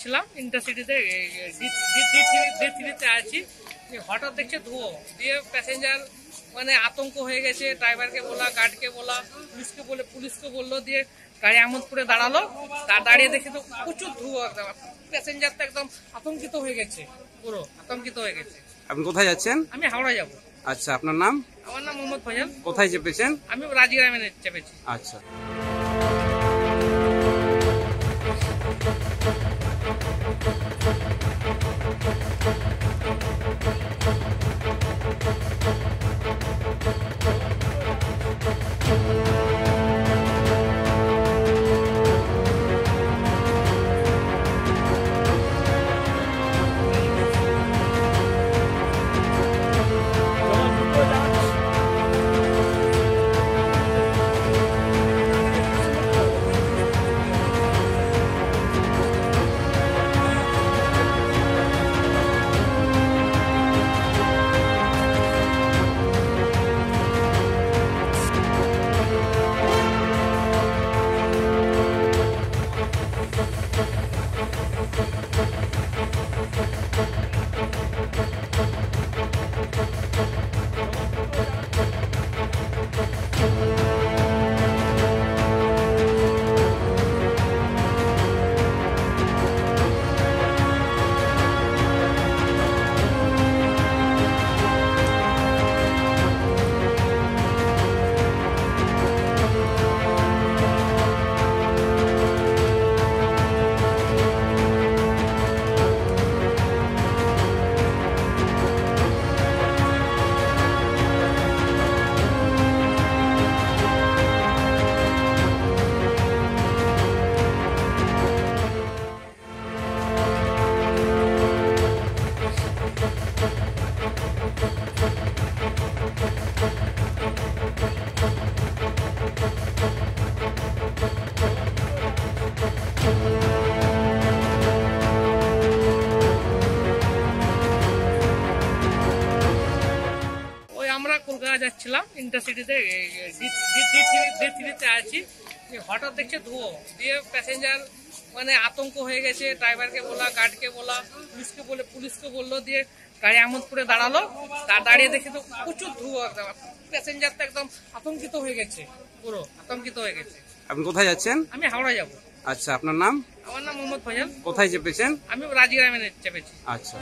যাচ্ছিলাম ইন্টারসিটিতে ডে থ্রিতে আছি। হঠাৎ দেখছে ধুয়ো। দিয়ে প্যাসেঞ্জার মানে আতঙ্ক হয়ে গেছে। ড্রাইভারকে বলা গার্ডকে বলা পুলিশকে বলে পুলিশকে বলল দিয়ে গাড়ি আমোদপুরে দাঁড়াল। তার দাঁড়িয়ে দেখে তো প্রচুর ধুয়ো একদম। প্যাসেঞ্জার তো একদম আতঙ্কিত হয়ে গেছে। পুরো আতঙ্কিত হয়ে গেছে। আপনি কোথায় যাচ্ছেন? আমি হাওড়া যাব। আচ্ছা আপনার নাম? আমার নাম মোহাম্মদ ফজল। কোথায় চেপেছেন? আমি রাজিগ্রামে চেপেছি। আচ্ছা। যাচ্ছিলাম ইন্টারসিটিতে থ্রিতে আছি। হঠাৎ দেখছে ধুয়ো দিয়ে প্যাসেঞ্জার মানে আতঙ্ক হয়ে গেছে ড্রাইভারকে বলা গার্ডকে বলা পুলিশকে বলে পুলিশকে বলল দিয়ে গাড়ি করে দাঁড়াল। দাঁড়িয়ে দেখে তো প্রচুর ধুয়ো একদম। প্যাসেঞ্জার তো একদম আতঙ্কিত হয়ে গেছে পুরো আতঙ্কিত হয়ে গেছে। আপনি কোথায় যাচ্ছেন? আমি হাওড়া যাব। আচ্ছা আপনার নাম? আমার নাম মোহাম্মদ ফজল। কোথায় চেপেছেন? আমি রাজিগ্রামে চেপেছি। আচ্ছা।